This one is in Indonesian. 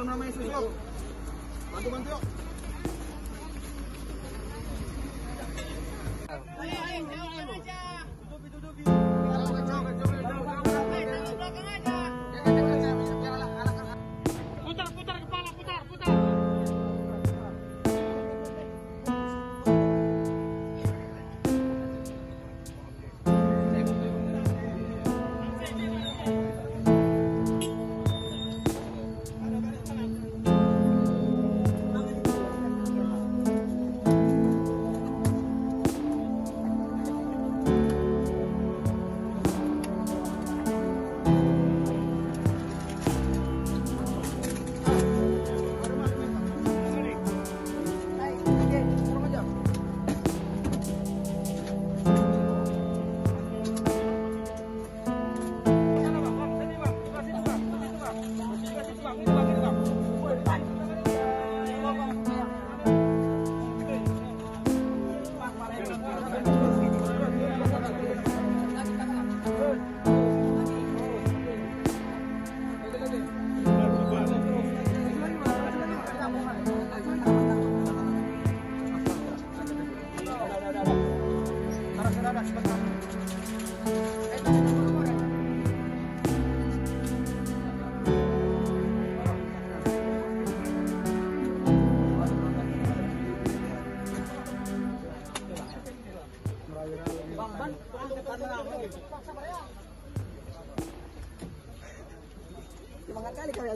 Bantu bantu yuk. Putar, Semangat kali kami